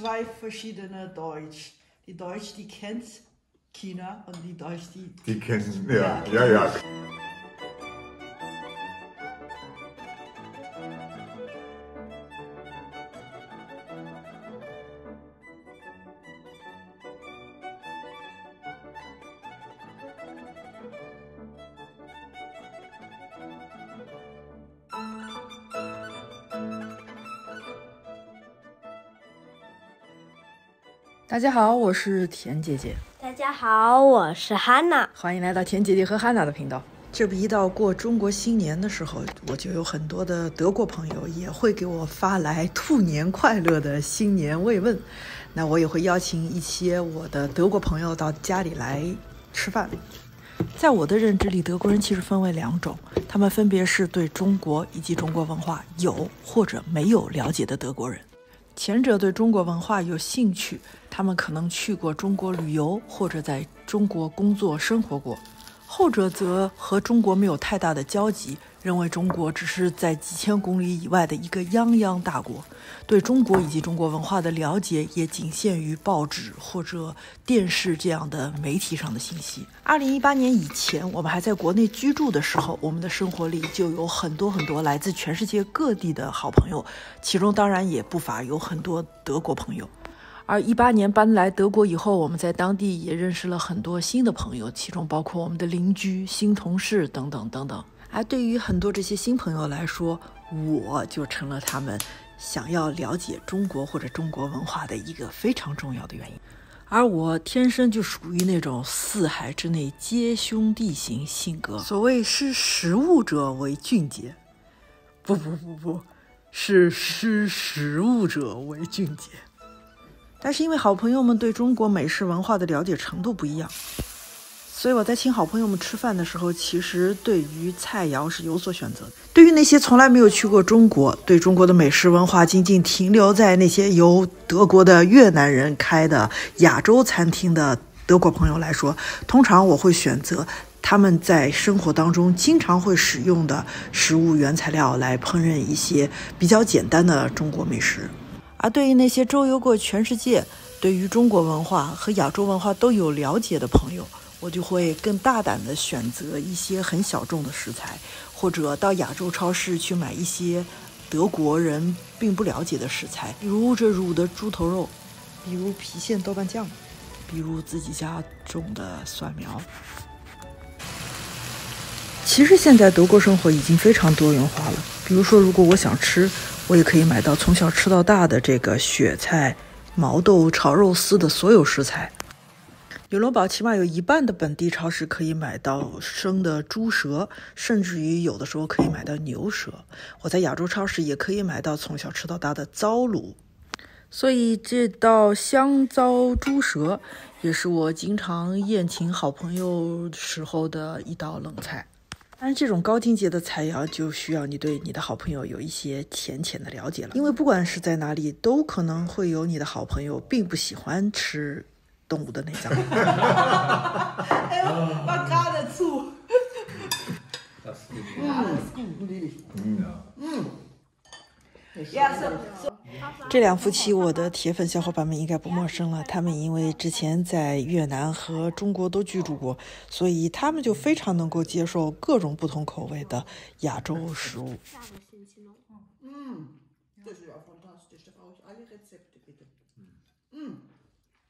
zwei verschiedene Deutsch. Die Deutsch, die kennt China und die Deutsch, die. Die kennen, ja, ja, ja. “大家好，我是田姐姐。大家好，我是汉娜。欢迎来到田姐姐和汉娜的频道。这不一到过中国新年的时候，我就有很多的德国朋友也会给我发来兔年快乐的新年慰问。那我也会邀请一些我的德国朋友到家里来吃饭。在我的认知里，德国人其实分为两种，他们分别是对中国以及中国文化有或者没有了解的德国人。前者对中国文化有兴趣，他们可能去过中国旅游或者在中国工作生活过；后者则和中国没有太大的交集。认为中国只是在几千公里以外的一个泱泱大国，对中国以及中国文化的了解也仅限于报纸或者电视这样的媒体上的信息。二零一八年以前，我们还在国内居住的时候，我们的生活里就有很多很多来自全世界各地的好朋友，其中当然也不乏有很多德国朋友。而一八年搬来德国以后，我们在当地也认识了很多新的朋友，其中包括我们的邻居、新同事等等等等。而对于很多这些新朋友来说，我就成了他们想要了解中国或者中国文化的一个非常重要的原因。而我天生就属于那种四海之内皆兄弟型性格。所谓识时务者为俊杰，不不不不，是识时务者为俊杰。但是因为好朋友们对中国美食文化的了解程度不一样。所以我在请好朋友们吃饭的时候，其实对于菜肴是有所选择。对于那些从来没有去过中国，对中国的美食文化仅仅停留在那些由德国的越南人开的亚洲餐厅的德国朋友来说，通常我会选择他们在生活当中经常会使用的食物原材料来烹饪一些比较简单的中国美食。而对于那些周游过全世界，对于中国文化和亚洲文化都有了解的朋友，我就会更大胆地选择一些很小众的食材，或者到亚洲超市去买一些德国人并不了解的食材，比如这卤的猪头肉，比如郫县豆瓣酱，比如自己家种的蒜苗。其实现在德国生活已经非常多元化了，比如说如果我想吃，我也可以买到从小吃到大的这个雪菜、毛豆炒肉丝的所有食材。纽伦堡起码有一半的本地超市可以买到生的猪舌，甚至于有的时候可以买到牛舌。我在亚洲超市也可以买到从小吃到大的糟卤，所以这道香糟猪舌也是我经常宴请好朋友时候的一道冷菜。但是，这种高境界的菜肴就需要你对你的好朋友有一些浅浅的了解了，因为不管是在哪里，都可能会有你的好朋友并不喜欢吃。动物的内脏。这两夫妻，我的铁粉小伙伴们应该不陌生了。他们因为之前在越南和中国都居住过，所以他们就非常能够接受各种不同口味的亚洲食物。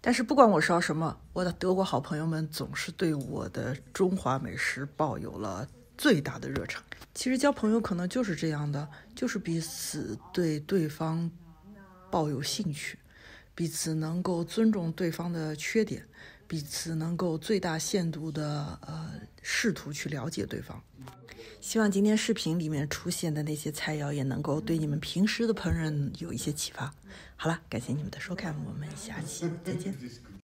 但是不管我烧什么，我的德国好朋友们总是对我的中华美食抱有了最大的热忱。其实交朋友可能就是这样的，就是彼此对对方抱有兴趣，彼此能够尊重对方的缺点，彼此能够最大限度的呃试图去了解对方。希望今天视频里面出现的那些菜肴也能够对你们平时的烹饪有一些启发。好了，感谢你们的收看，我们下期再见。